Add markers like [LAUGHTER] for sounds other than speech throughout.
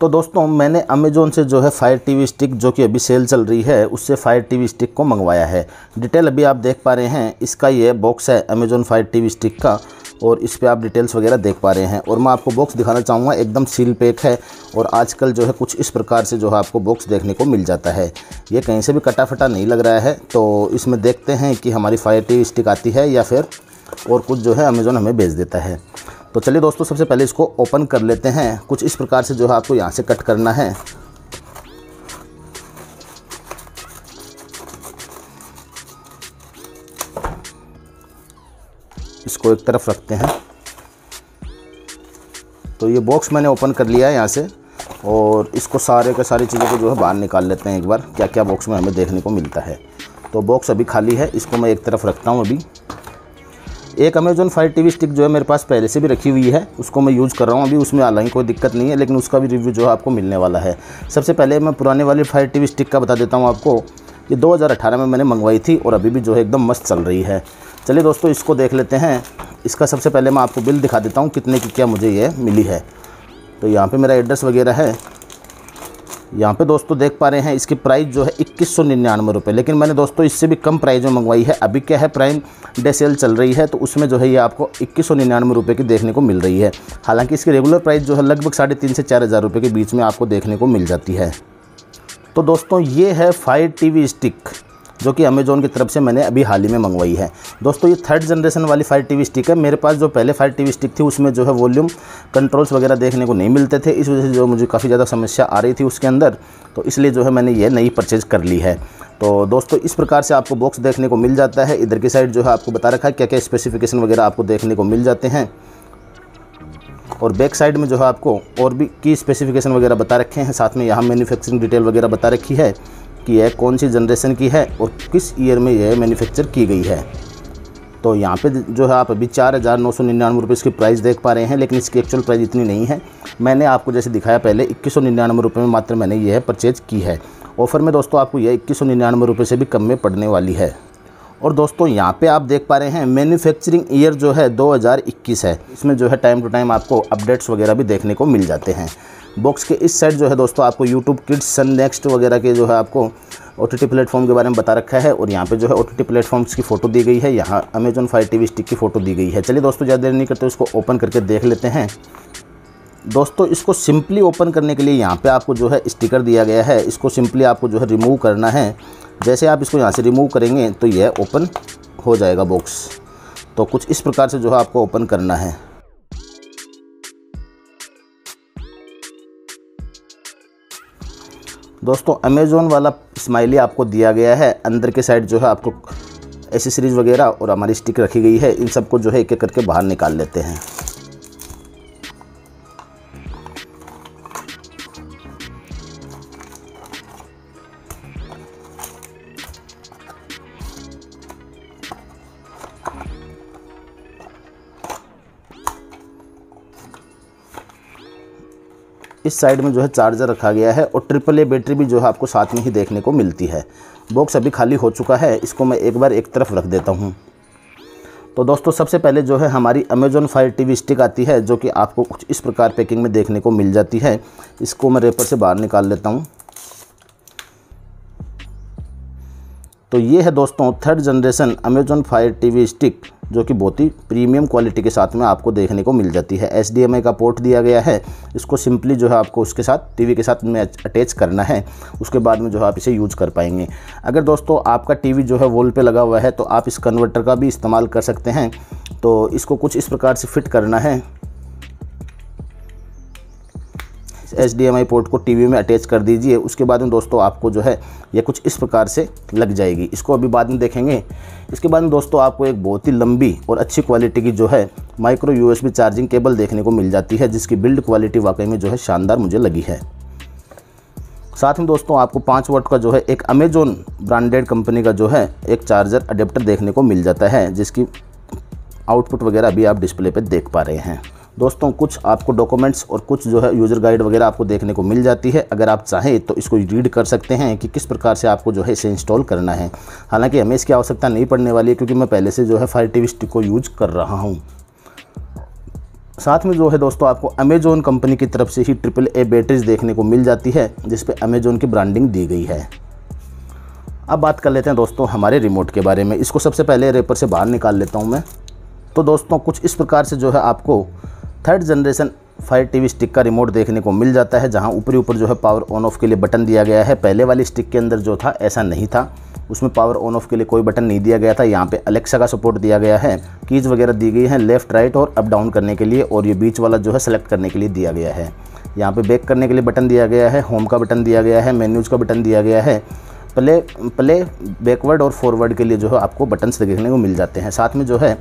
तो दोस्तों, मैंने अमेज़ोन से जो है फायर टीवी स्टिक जो कि अभी सेल चल रही है, उससे फायर टीवी स्टिक को मंगवाया है। डिटेल अभी आप देख पा रहे हैं, इसका ये बॉक्स है अमेज़ोन फायर टीवी स्टिक का, और इस पर आप डिटेल्स वगैरह देख पा रहे हैं। और मैं आपको बॉक्स दिखाना चाहूँगा, एकदम सील पैक है, और आजकल जो है कुछ इस प्रकार से जो है आपको बॉक्स देखने को मिल जाता है। ये कहीं से भी कटा फटा नहीं लग रहा है तो इसमें देखते हैं कि हमारी फायर टी स्टिक आती है या फिर और कुछ जो है अमेज़ोन हमें भेज देता है। तो चलिए दोस्तों, सबसे पहले इसको ओपन कर लेते हैं। कुछ इस प्रकार से जो है आपको यहाँ से कट करना है। इसको एक तरफ़ रखते हैं। तो ये बॉक्स मैंने ओपन कर लिया है यहाँ से, और इसको सारे के सारी चीज़ों को जो है बाहर निकाल लेते हैं एक बार क्या क्या बॉक्स में हमें देखने को मिलता है। तो बॉक्स अभी खाली है, इसको मैं एक तरफ़ रखता हूँ अभी। एक अमेजोन फायर टीवी स्टिक जो है मेरे पास पहले से भी रखी हुई है, उसको मैं यूज़ कर रहा हूँ। अभी उसमें हालाँकि कोई दिक्कत नहीं है, लेकिन उसका भी रिव्यू जो है आपको मिलने वाला है। सबसे पहले मैं पुराने वाली फायर टीवी स्टिक का बता देता हूँ आपको। ये 2018 में मैंने मंगवाई थी और अभी भी जो है एकदम मस्त चल रही है। चलिए दोस्तों, इसको देख लेते हैं। इसका सबसे पहले मैं आपको बिल दिखा देता हूँ, कितने की क्या मुझे ये मिली है। तो यहाँ पर मेरा एड्रेस वगैरह है। यहाँ पे दोस्तों देख पा रहे हैं, इसकी प्राइस जो है इक्कीस सौ निन्यानवे रुपये लेकिन मैंने दोस्तों इससे भी कम प्राइस में मंगवाई है। अभी क्या है प्राइम डे सेल चल रही है तो उसमें जो है ये आपको इक्कीस सौ निन्यानवे रुपये की देखने को मिल रही है। हालाँकि इसकी रेगुलर प्राइस जो है लगभग साढ़े तीन से चार हज़ार रुपये के बीच में आपको देखने को मिल जाती है। तो दोस्तों ये है फाइव टी स्टिक जो कि अमेज़ोन की तरफ़ से मैंने अभी हाल ही में मंगवाई है। दोस्तों, ये थर्ड जनरेशन वाली फायर टीवी स्टिक है। मेरे पास जो पहले फायर टीवी स्टिक थी, उसमें जो है वॉल्यूम कंट्रोल्स वगैरह देखने को नहीं मिलते थे। इस वजह से जो मुझे काफ़ी ज़्यादा समस्या आ रही थी उसके अंदर तो इसलिए जो है मैंने ये नई परचेज़ कर ली है। तो दोस्तों, इस प्रकार से आपको बॉक्स देखने को मिल जाता है। इधर की साइड जो है आपको बता रखा है क्या क्या स्पेसिफिकेशन वगैरह आपको देखने को मिल जाते हैं। और बैक साइड में जो है आपको और भी की स्पेसिफिकेशन वगैरह बता रखे हैं। साथ में यहाँ मैन्युफैक्चरिंग डिटेल वगैरह बता रखी है। कि यह कौन सी जनरेशन की है और किस ईयर में यह मैन्युफैक्चर की गई है। तो यहाँ पे जो है आप अभी चार हज़ार नौ सौ निन्यानवे रुपये इसकी प्राइस देख पा रहे हैं, लेकिन इसकी एक्चुअल प्राइस इतनी नहीं है। मैंने आपको जैसे दिखाया पहले, इक्कीस सौ निन्यानवे रुपये में मात्र मैंने यह परचेज़ की है। ऑफ़र में दोस्तों आपको यह इक्कीस सौ निन्यानवे रुपये से भी कम में पड़ने वाली है। और दोस्तों यहाँ पे आप देख पा रहे हैं मैन्युफैक्चरिंग ईयर जो है 2021 है। इसमें जो है टाइम टू टाइम आपको अपडेट्स वगैरह भी देखने को मिल जाते हैं। बॉक्स के इस साइड जो है दोस्तों, आपको यूट्यूब किड्स सन नेक्स्ट वगैरह के जो है आपको ओ टी टी प्लेटफॉर्म के बारे में बता रखा है और यहाँ पे जो है ओ टी टी प्लेटफॉर्म्स की फ़ोटो दी गई है। यहाँ अमेजोन फायर टी स्टिक की फ़ोटो दी गई है। चलिए दोस्तों, ज़्यादा देर नहीं करते, उसको ओपन करके देख लेते हैं। दोस्तों, इसको सिंपली ओपन करने के लिए यहाँ पे आपको जो है स्टिकर दिया गया है। इसको सिंपली आपको जो है रिमूव करना है। जैसे आप इसको यहाँ से रिमूव करेंगे तो यह ओपन हो जाएगा बॉक्स तो कुछ इस प्रकार से जो है आपको ओपन करना है। दोस्तों अमेज़ोन वाला स्माइली आपको दिया गया है। अंदर के साइड जो है आपको एसेसरीज़ वगैरह और हमारी स्टिक रखी गई है। इन सबको जो है एक एक करके बाहर निकाल लेते हैं। इस साइड में जो है चार्जर रखा गया है और ट्रिपल ए बैटरी भी जो है आपको साथ में ही देखने को मिलती है। बॉक्स अभी खाली हो चुका है, इसको मैं एक बार एक तरफ़ रख देता हूँ। तो दोस्तों, सबसे पहले जो है हमारी अमेजोन फायर टीवी स्टिक आती है, जो कि आपको कुछ इस प्रकार पैकिंग में देखने को मिल जाती है। इसको मैं रेपर से बाहर निकाल लेता हूँ। तो ये है दोस्तों third generation Amazon fire TV stick जो कि बहुत ही प्रीमियम क्वालिटी के साथ में आपको देखने को मिल जाती है। एच का पोर्ट दिया गया है। इसको सिंपली जो है आपको उसके साथ टीवी के साथ में अटैच करना है। उसके बाद में जो है आप इसे यूज़ कर पाएँगे। अगर दोस्तों आपका टीवी जो है वॉल पे लगा हुआ है तो आप इस कन्वर्टर का भी इस्तेमाल कर सकते हैं। तो इसको कुछ इस प्रकार से फिट करना है। एच पोर्ट को टीवी में अटैच कर दीजिए, उसके बाद में दोस्तों आपको जो है ये कुछ इस प्रकार से लग जाएगी। इसको अभी बाद में देखेंगे। इसके बाद में दोस्तों आपको एक बहुत ही लंबी और अच्छी क्वालिटी की जो है माइक्रो यूएसबी चार्जिंग केबल देखने को मिल जाती है, जिसकी बिल्ड क्वालिटी वाकई में जो है शानदार मुझे लगी है। साथ में दोस्तों आपको पाँच वोट का जो है एक अमेजोन ब्रांडेड कंपनी का जो है एक चार्जर अडेप्टर देखने को मिल जाता है, जिसकी आउटपुट वगैरह अभी आप डिस्प्ले पर देख पा रहे हैं। दोस्तों, कुछ आपको डॉक्यूमेंट्स और कुछ जो है यूज़र गाइड वगैरह आपको देखने को मिल जाती है। अगर आप चाहें तो इसको रीड कर सकते हैं कि किस प्रकार से आपको जो है इसे इंस्टॉल करना है। हालाँकि हमें इसकी आवश्यकता नहीं पड़ने वाली है क्योंकि मैं पहले से जो है फायर टी स्टिक को यूज़ कर रहा हूँ। साथ में जो है दोस्तों, आपको अमेजोन कंपनी की तरफ़ से ही ट्रिपल ए बैटरीज देखने को मिल जाती है, जिस पे अमेजोन की ब्रांडिंग दी गई है। अब बात कर लेते हैं दोस्तों हमारे रिमोट के बारे में। इसको सबसे पहले रेपर से बाहर निकाल लेता हूँ मैं। तो दोस्तों, कुछ इस प्रकार से जो है आपको third generation fire TV stick का रिमोट देखने को मिल जाता है, जहाँ ऊपरी ऊपर जो है पावर ऑन ऑफ़ के लिए बटन दिया गया है। पहले वाली स्टिक के अंदर जो था, ऐसा नहीं था। उसमें पावर ऑन ऑफ़ के लिए कोई बटन नहीं दिया गया था। यहाँ पे अलेक्सा का सपोर्ट दिया गया है। कीज वगैरह दी गई है लेफ़्ट राइट और अप डाउन करने के लिए, और ये बीच वाला जो है सेलेक्ट करने के लिए दिया गया है। यहाँ पे बैक करने के लिए बटन दिया गया है। होम का बटन दिया गया है। मेन्यूज़ का बटन दिया गया है। प्ले प्ले बैकवर्ड और फॉरवर्ड के लिए जो है आपको बटन्स देखने को मिल जाते हैं। साथ में जो है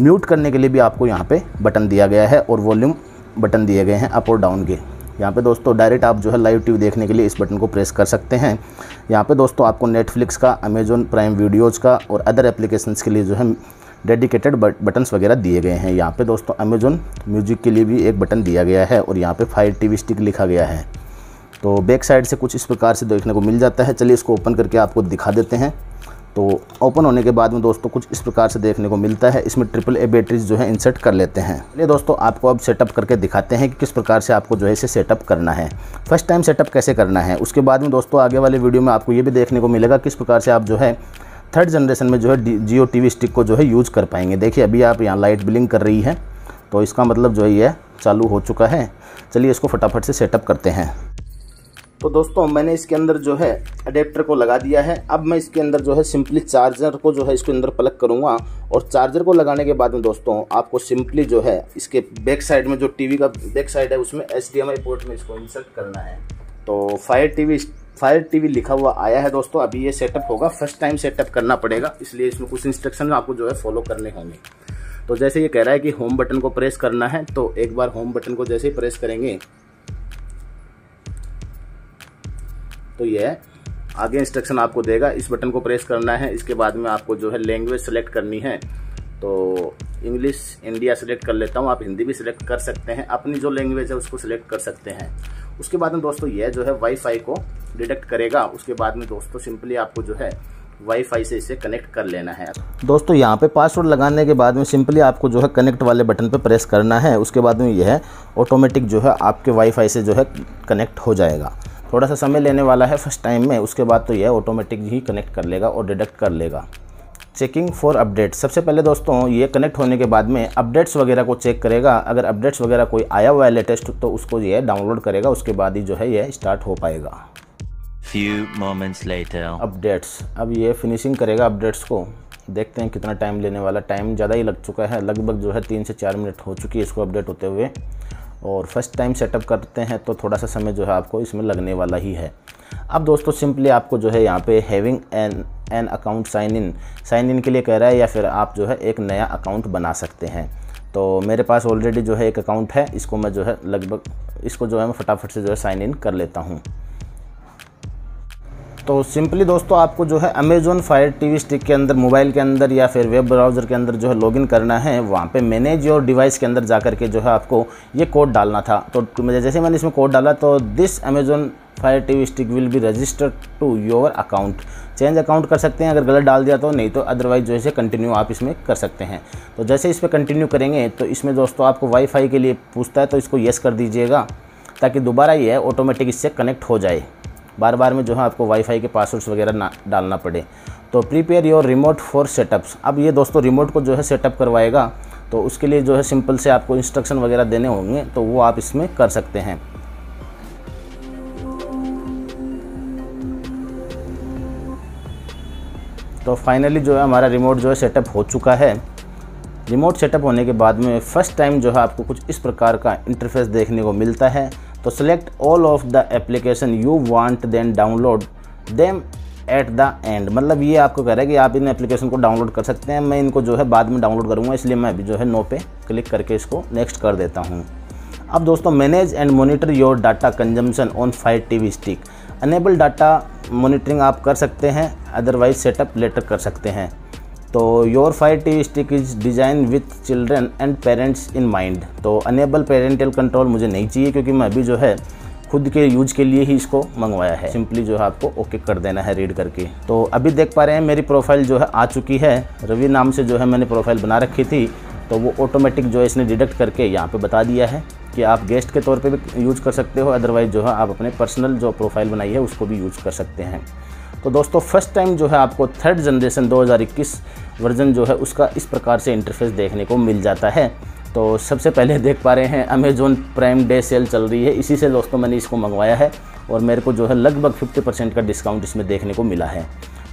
म्यूट करने के लिए भी आपको यहाँ पे बटन दिया गया है और वॉल्यूम बटन दिए गए हैं अप और डाउन के। यहाँ पे दोस्तों डायरेक्ट आप जो है लाइव टीवी देखने के लिए इस बटन को प्रेस कर सकते हैं। यहाँ पे दोस्तों आपको नेटफ्लिक्स का अमेजोन प्राइम वीडियोज़ का और अदर एप्लीकेशंस के लिए जो है डेडिकेटेड बटन्स वगैरह दिए गए हैं। यहाँ पे दोस्तों अमेजोन म्यूज़िक के लिए भी एक बटन दिया गया है और यहाँ पे फायर टीवी स्टिक लिखा गया है। तो बैक साइड से कुछ इस प्रकार से देखने को मिल जाता है। चलिए इसको ओपन करके आपको दिखा देते हैं। तो ओपन होने के बाद में दोस्तों कुछ इस प्रकार से देखने को मिलता है। इसमें ट्रिपल ए बैटरीज जो है इंसर्ट कर लेते हैं। ये दोस्तों, आपको अब सेटअप करके दिखाते हैं कि किस प्रकार से आपको जो है इसे सेटअप करना है। फ़र्स्ट टाइम सेटअप कैसे करना है? उसके बाद में दोस्तों आगे वाले वीडियो में आपको ये भी देखने को मिलेगा किस प्रकार से आप जो है थर्ड जनरेशन में जो है जियो टी स्टिक को जो है यूज़ कर पाएँगे। देखिए, अभी आप यहाँ लाइट बिलिंग कर रही है तो इसका मतलब जो है ये चालू हो चुका है। चलिए इसको फटाफट से सेटअप करते हैं। तो दोस्तों, मैंने इसके अंदर जो है अडेप्टर को लगा दिया है। अब मैं इसके अंदर जो है सिंपली चार्जर को जो है इसके अंदर प्लग करूँगा। और चार्जर को लगाने के बाद में दोस्तों, आपको सिंपली जो है इसके बैक साइड में जो टीवी का बैक साइड है, उसमें एच पोर्ट में इसको इंसर्ट करना है। तो फायर टीवी फायर टीवी लिखा हुआ आया है दोस्तों। अभी ये सेटअप होगा। फ़र्स्ट टाइम सेटअप करना पड़ेगा, इसलिए इसमें कुछ इंस्ट्रक्शन आपको जो है फॉलो करने होंगे। तो जैसे ये कह रहा है कि होम बटन को प्रेस करना है तो एक बार होम बटन को जैसे ही प्रेस करेंगे तो ये आगे इंस्ट्रक्शन आपको देगा, इस बटन को प्रेस करना है, इसके बाद में आपको जो है लैंग्वेज सेलेक्ट करनी है। तो इंग्लिश इंडिया सेलेक्ट कर लेता हूँ, आप हिंदी भी सिलेक्ट कर सकते हैं, अपनी जो लैंग्वेज है उसको सिलेक्ट कर सकते हैं। उसके बाद में दोस्तों ये जो है वाईफाई को डिटेक्ट करेगा, उसके बाद में दोस्तों सिंपली आपको जो है वाईफाई से इसे कनेक्ट कर लेना है। दोस्तों यहाँ पे पासवर्ड लगाने के बाद में सिंपली आपको जो है कनेक्ट वाले बटन पर प्रेस करना है, उसके बाद में यह ऑटोमेटिक जो है आपके वाईफाई से जो है कनेक्ट हो जाएगा। थोड़ा सा समय लेने वाला है फ़र्स्ट टाइम में उसके बाद तो यह ऑटोमेटिक ही कनेक्ट कर लेगा और डिडक्ट कर लेगा। चेकिंग फॉर अपडेट सबसे पहले दोस्तों ये कनेक्ट होने के बाद में अपडेट्स वगैरह को चेक करेगा। अगर अपडेट्स वगैरह कोई आया हुआ है लेटेस्ट तो उसको ये डाउनलोड करेगा उसके बाद ही जो है ये स्टार्ट हो पाएगा। Few moments later. अपडेट्स अब ये फिनिशिंग करेगा अपडेट्स को। देखते हैं कितना टाइम लेने वाला। टाइम ज़्यादा ही लग चुका है। लगभग जो है तीन से चार मिनट हो चुकी है इसको अपडेट होते हुए। और फ़र्स्ट टाइम सेटअप करते हैं तो थोड़ा सा समय जो है आपको इसमें लगने वाला ही है। अब दोस्तों सिंपली आपको जो है यहाँ पे having an an account sign in sign in के लिए कह रहा है या फिर आप जो है एक नया अकाउंट बना सकते हैं। तो मेरे पास ऑलरेडी जो है एक अकाउंट है, इसको मैं जो है लगभग, इसको जो है मैं फटाफट से जो है साइन इन कर लेता हूँ। तो सिंपली दोस्तों आपको जो है अमेजोन फायर टीवी स्टिक के अंदर मोबाइल के अंदर या फिर वेब ब्राउज़र के अंदर जो है लॉगिन करना है, वहाँ पे मैनेज योर डिवाइस के अंदर जा कर के जो है आपको ये कोड डालना था। तो जैसे मैंने इसमें कोड डाला तो this Amazon fire TV stick will be registered to your account change account कर सकते हैं, अगर गलत डाल दिया तो नहीं तो अदरवाइज़ जो है कंटिन्यू आप इसमें कर सकते हैं। तो जैसे इस पर कंटिन्यू करेंगे तो इसमें दोस्तों आपको वाईफाई के लिए पूछता है तो इसको येस कर दीजिएगा, ताकि दोबारा ये ऑटोमेटिक इससे कनेक्ट हो जाए। बार बार में जो है आपको वाईफाई के पासवर्ड्स वगैरह ना डालना पड़े। तो prepare your remote for setups अब ये दोस्तों रिमोट को जो है सेटअप करवाएगा तो उसके लिए जो है सिंपल से आपको इंस्ट्रक्शन वगैरह देने होंगे तो वो आप इसमें कर सकते हैं। तो फाइनली जो है हमारा रिमोट जो है सेटअप हो चुका है। रिमोट सेटअप होने के बाद में फ़र्स्ट टाइम जो है आपको कुछ इस प्रकार का इंटरफेस देखने को मिलता है। तो select all of the application you want then download them at the end मतलब ये आपको कह रहा है कि आप इन एप्लीकेशन को डाउनलोड कर सकते हैं। मैं इनको जो है बाद में डाउनलोड करूँगा, इसलिए मैं अभी जो है नो पे क्लिक करके इसको नेक्स्ट कर देता हूँ। अब दोस्तों manage and monitor your data consumption on five T V stick enable data monitoring आप कर सकते हैं अदरवाइज़ सेटअप लेटर कर सकते हैं। तो your fire T stick is design with children and parents in mind तो अनेबल पेरेंटल कंट्रोल मुझे नहीं चाहिए क्योंकि मैं अभी जो है खुद के यूज़ के लिए ही इसको मंगवाया है। सिंपली जो है आपको ओके कर देना है रीड करके। तो अभी देख पा रहे हैं मेरी प्रोफ़ाइल जो है आ चुकी है। रवि नाम से जो है मैंने प्रोफ़ाइल बना रखी थी। तो वो ऑटोमेटिक जो है इसने डिडक्ट करके यहाँ पे बता दिया है कि आप गेस्ट के तौर पे भी यूज़ कर सकते हो। अदरवाइज़ जो है आप अपने पर्सनल जो प्रोफ़ाइल बनाई है उसको भी यूज़ कर सकते हैं। तो दोस्तों फ़र्स्ट टाइम जो है आपको थर्ड जनरेशन 2021 वर्जन जो है उसका इस प्रकार से इंटरफेस देखने को मिल जाता है। तो सबसे पहले देख पा रहे हैं अमेजोन प्राइम डे सेल चल रही है। इसी से दोस्तों मैंने इसको मंगवाया है और मेरे को जो है लगभग 50 परसेंट का डिस्काउंट इसमें देखने को मिला है।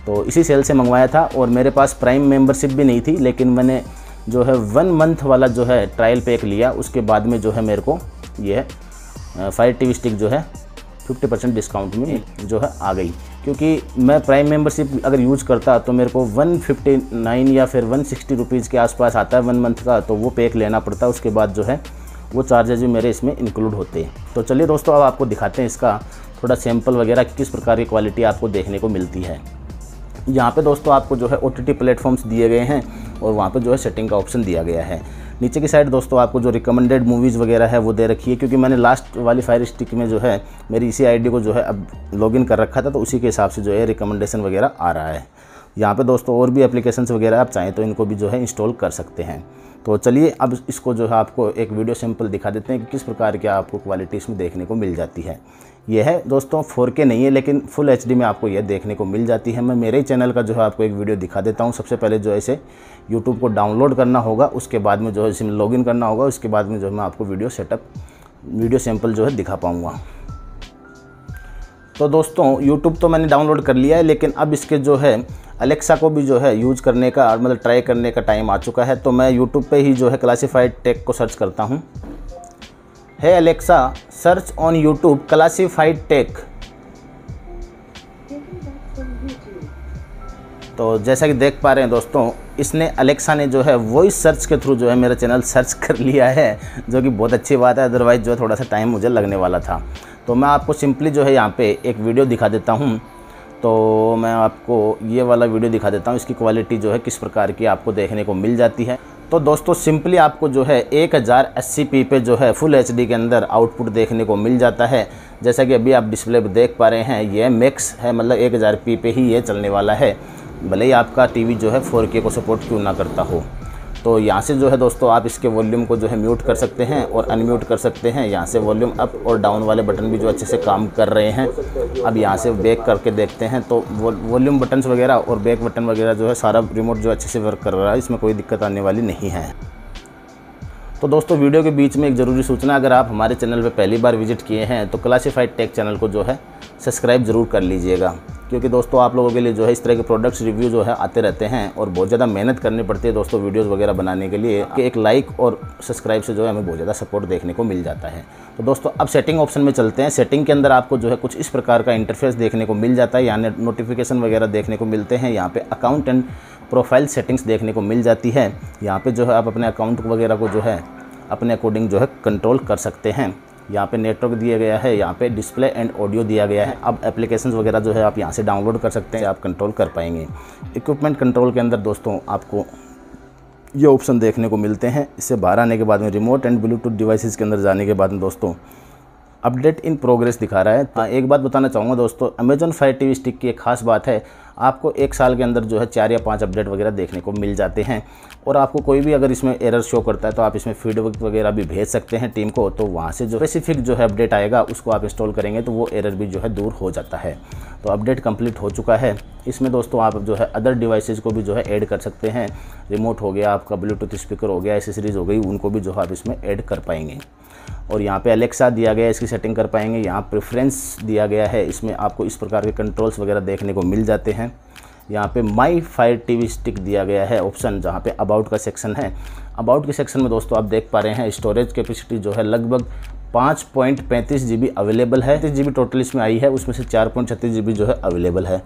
तो इसी सेल से मंगवाया था और मेरे पास प्राइम मेंबरशिप भी नहीं थी, लेकिन मैंने जो है वन मंथ वाला जो है ट्रायल पैक लिया। उसके बाद में जो है मेरे को ये फायर टी स्टिक जो है 50 परसेंट डिस्काउंट में जो है आ गई। क्योंकि मैं प्राइम मेंबरशिप अगर यूज़ करता तो मेरे को 159 या फिर 160 सिक्सटी रुपीज़ के आसपास आता है वन मंथ का तो वो पैक लेना पड़ता उसके बाद जो है वो चार्जेज भी मेरे इसमें इंक्लूड होते हैं। तो चलिए दोस्तों, अब आपको दिखाते हैं इसका थोड़ा सैंपल वगैरह किस प्रकार की क्वालिटी आपको देखने को मिलती है। यहाँ पे दोस्तों आपको जो है ओ टी प्लेटफॉर्म्स दिए गए हैं और वहाँ पे जो है सेटिंग का ऑप्शन दिया गया है। नीचे की साइड दोस्तों आपको जो रिकमेंडेड मूवीज़ वगैरह है वो दे रखी है, क्योंकि मैंने लास्ट वाली फायर स्टिक में जो है, मेरी इसी आईडी को जो है अब लॉगिन कर रखा था तो उसी के हिसाब से जो है रिकमेंडेशन वगैरह आ रहा है। यहाँ पर दोस्तों और भी एप्लीकेशंस वगैरह आप चाहें तो इनको भी जो है इंस्टॉल कर सकते हैं। तो चलिए अब इसको जो है आपको एक वीडियो सैंपल दिखा देते हैं कि किस प्रकार की आपको क्वालिटी इसमें देखने को मिल जाती है। यह है दोस्तों 4K नहीं है, लेकिन फुल एचडी में आपको यह देखने को मिल जाती है। मैं मेरे ही चैनल का जो है आपको एक वीडियो दिखा देता हूँ। सबसे पहले जो है इसे यूट्यूब को डाउनलोड करना होगा, उसके बाद में जो है इसमें लॉगिन करना होगा, उसके बाद में जो है मैं आपको वीडियो सेटअप वीडियो सैंपल जो है दिखा पाऊँगा। तो दोस्तों यूट्यूब तो मैंने डाउनलोड कर लिया है, लेकिन अब इसके जो है अलेक्सा को भी जो है यूज़ करने का और मतलब ट्राई करने का टाइम आ चुका है तो मैं यूट्यूब पे ही जो है क्लासीफाइड टेक को सर्च करता हूँ। है Alexa search on YouTube classified tech तो जैसा कि देख पा रहे हैं दोस्तों, इसने अलेक्सा ने जो है वॉइस सर्च के थ्रू जो है मेरा चैनल सर्च [LAUGHS] कर लिया है, जो कि बहुत अच्छी बात है अदरवाइज़ जो है थोड़ा सा टाइम मुझे लगने वाला था। तो मैं आपको सिंपली जो है यहाँ पे एक वीडियो दिखा देता हूँ। तो मैं आपको ये वाला वीडियो दिखा देता हूँ, इसकी क्वालिटी जो है किस प्रकार की आपको देखने को मिल जाती है। तो दोस्तों सिंपली आपको जो है एक हज़ार अस्सी पी पे जो है फुल एचडी के अंदर आउटपुट देखने को मिल जाता है। जैसा कि अभी आप डिस्प्ले पर देख पा रहे हैं, ये मैक्स है मतलब एक हज़ार पी पे ही ये चलने वाला है। भले ही आपका टीवी जो है 4K को सपोर्ट क्यों ना करता हो। तो यहाँ से जो है दोस्तों, आप इसके वॉल्यूम को जो है म्यूट कर सकते हैं और अनम्यूट कर सकते हैं। यहाँ से वॉल्यूम अप और डाउन वाले बटन भी जो अच्छे से काम कर रहे हैं। अब यहाँ से बैक करके देखते हैं तो वॉल्यूम बटन्स वगैरह और बैक बटन वगैरह जो है सारा रिमोट जो अच्छे से वर्क कर रहा है, इसमें कोई दिक्कत आने वाली नहीं है। तो दोस्तों वीडियो के बीच में एक ज़रूरी सूचना, अगर आप हमारे चैनल पर पहली बार विज़िट किए हैं तो क्लासीफाइड टेक चैनल को जो है सब्सक्राइब ज़रूर कर लीजिएगा। क्योंकि दोस्तों, आप लोगों के लिए जो है इस तरह के प्रोडक्ट्स रिव्यू जो है आते रहते हैं और बहुत ज़्यादा मेहनत करनी पड़ती है दोस्तों वीडियोस वगैरह बनाने के लिए कि एक लाइक और सब्सक्राइब से जो है हमें बहुत ज़्यादा सपोर्ट देखने को मिल जाता है। तो दोस्तों, अब सेटिंग ऑप्शन में चलते हैं। सेटिंग के अंदर आपको जो है कुछ इस प्रकार का इंटरफेस देखने को मिल जाता है। यानी नोटिफिकेशन वगैरह देखने को मिलते हैं। यहाँ पर अकाउंट एंड प्रोफ़ाइल सेटिंग्स देखने को मिल जाती है। यहाँ पर जो है आप अपने अकाउंट वगैरह को जो है, अपने अकॉर्डिंग जो है कंट्रोल कर सकते हैं। यहाँ पे नेटवर्क दिया गया है, यहाँ पे डिस्प्ले एंड ऑडियो दिया गया है। अब एप्लीकेशन वगैरह जो है आप यहाँ से डाउनलोड कर सकते हैं, आप कंट्रोल कर पाएँगे। इक्विपमेंट कंट्रोल के अंदर दोस्तों आपको ये ऑप्शन देखने को मिलते हैं। इससे बाहर आने के बाद में रिमोट एंड ब्लूटूथ डिवाइसेस के अंदर जाने के बाद में दोस्तों अपडेट इन प्रोग्रेस दिखा रहा है। हाँ एक बात बताना चाहूँगा दोस्तों अमेजन फायर टी स्टिक की एक खास बात है, आपको एक साल के अंदर जो है चार या पाँच अपडेट वगैरह देखने को मिल जाते हैं। और आपको कोई भी अगर इसमें एरर शो करता है तो आप इसमें फीडबैक वगैरह भी भेज सकते हैं टीम को तो वहाँ से जो स्पेसिफिक जो है अपडेट आएगा, उसको आप इंस्टॉल करेंगे तो वो एरर भी जो है दूर हो जाता है। तो अपडेट कंप्लीट हो चुका है। इसमें दोस्तों आप जो है अदर डिवाइसेज को भी जो है ऐड कर सकते हैं। रिमोट हो गया, आपका ब्लूटूथ स्पीकर हो गया एसेसरीज हो गई, उनको भी जो है आप इसमें ऐड कर पाएँगे। और यहाँ पे अलेक्सा दिया गया है, इसकी सेटिंग कर पाएँगे। यहाँ प्रेफरेंस दिया गया है, इसमें आपको इस प्रकार के कंट्रोल्स वगैरह देखने को मिल जाते हैं। यहाँ पे माई फायर टीवी स्टिक दिया गया है ऑप्शन जहाँ पे अबाउट का सेक्शन है। अबाउट के सेक्शन में दोस्तों आप देख पा रहे हैं स्टोरेज कैपेसिटी जो है लगभग पाँच पॉइंट पैंतीस जी बी अवेलेबल है। तीस जी बी टोटल इसमें आई है, उसमें से चार पॉइंट छत्तीस जी बी जो है अवेलेबल है।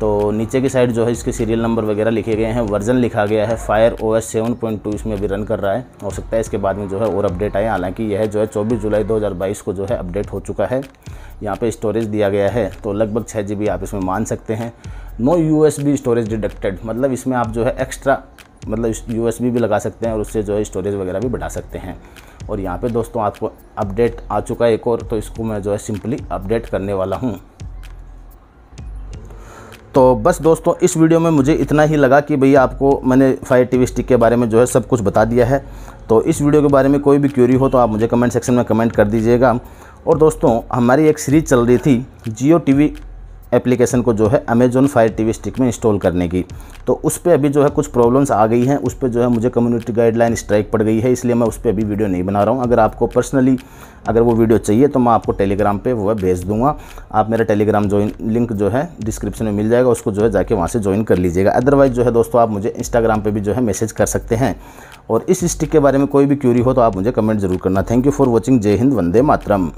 तो नीचे की साइड जो है, इसके सीरियल नंबर वगैरह लिखे गए हैं। वर्जन लिखा गया है fire O S seven point two इसमें भी रन कर रहा है। हो सकता है इसके बाद में जो है और अपडेट आए। हालाँकि यह जो है, चौबीस जुलाई 2022 को जो है अपडेट हो चुका है। यहाँ पे स्टोरेज दिया गया है तो लगभग छः जी आप इसमें मान सकते हैं। नो यूएसबी स्टोरेज डिडक्टेड मतलब इसमें आप जो है एक्स्ट्रा मतलब यू भी लगा सकते हैं और उससे जो है स्टोरेज वगैरह भी बढ़ा सकते हैं। और यहाँ पे दोस्तों, आपको अपडेट आ चुका है एक और तो इसको मैं जो है सिंपली अपडेट करने वाला हूँ। तो बस दोस्तों, इस वीडियो में मुझे इतना ही लगा कि भैया आपको मैंने फायर टीवी स्टिक के बारे में जो है सब कुछ बता दिया है। तो इस वीडियो के बारे में कोई भी क्यूरी हो तो आप मुझे कमेंट सेक्शन में कमेंट कर दीजिएगा। और दोस्तों, हमारी एक सीरीज़ चल रही थी जियो टीवी एप्लीकेशन को जो है अमेजोन फायर टीवी स्टिक में इंस्टॉल करने की। तो उस पर अभी जो है कुछ प्रॉब्लम्स आ गई हैं, उस पर जो है मुझे कम्युनिटी गाइडलाइन स्ट्राइक पड़ गई है, इसलिए मैं उस पर अभी वीडियो नहीं बना रहा हूँ। अगर आपको पर्सनली अगर वो वीडियो चाहिए तो मैं आपको टेलीग्राम पे वो भेज दूँगा। आप मेरा टेलीग्राम ज्वाइन लिंक जो है डिस्क्रिप्शन में मिल जाएगा, उसको जो है जाके वहाँ से ज्वाइन कर लीजिएगा। अदरवाइज़ जो है दोस्तों आप मुझे इंस्टाग्राम पर भी जो है मैसेज कर सकते हैं। और इस स्टिक के बारे में कोई भी क्यूरी हो तो आप मुझे कमेंट ज़रूर करना। थैंक यू फॉर वॉचिंग जय हिंद, वंदे मातरम।